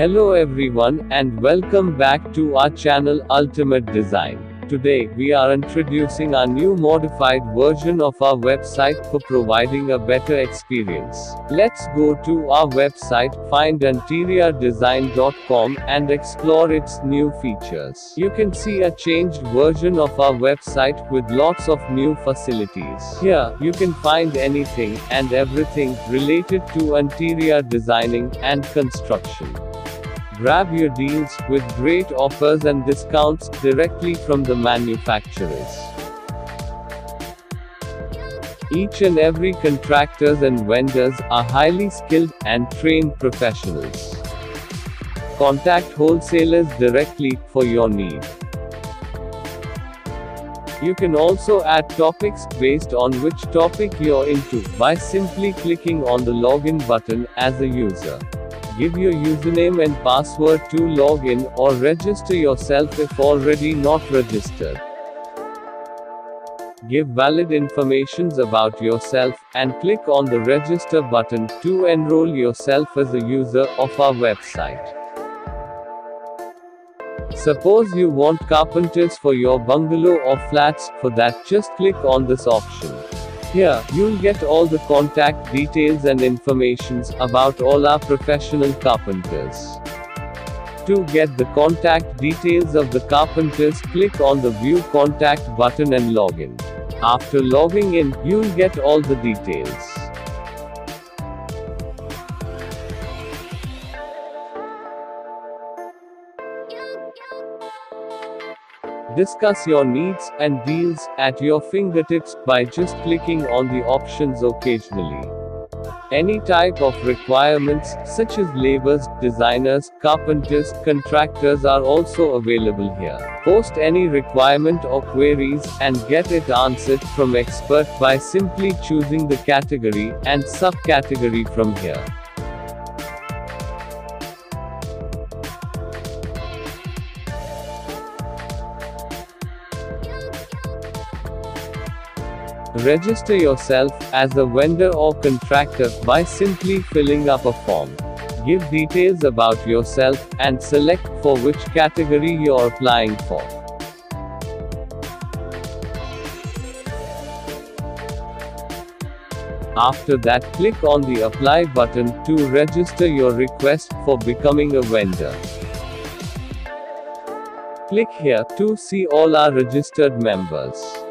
Hello everyone and welcome back to our channel Ultimate Design. Today, we are introducing our new modified version of our website for providing a better experience. Let's go to our website, findinteriordesign.com, and explore its new features. You can see a changed version of our website with lots of new facilities. Here, you can find anything and everything related to interior designing and construction. Grab your deals with great offers and discounts directly from the manufacturers. Each and every contractors and vendors are highly skilled and trained professionals. Contact wholesalers directly for your need. You can also add topics based on which topic you're into by simply clicking on the login button as a user. Give your username and password to log in, or register yourself if already not registered. Give valid informations about yourself, and click on the register button to enroll yourself as a user of our website. Suppose you want carpenters for your bungalow or flats, for that just click on this option. Here, you'll get all the contact details and informations about all our professional carpenters. To get the contact details of the carpenters, click on the View Contact button and login. After logging in, you'll get all the details. Discuss your needs and deals at your fingertips by just clicking on the options occasionally. Any type of requirements, such as laborers, designers, carpenters, contractors are also available here. Post any requirement or queries, and get it answered from expert by simply choosing the category and subcategory from here. Register yourself as a vendor or contractor by simply filling up a form. Give details about yourself and select for which category you're applying for. After that, click on the Apply button to register your request for becoming a vendor. Click here to see all our registered members.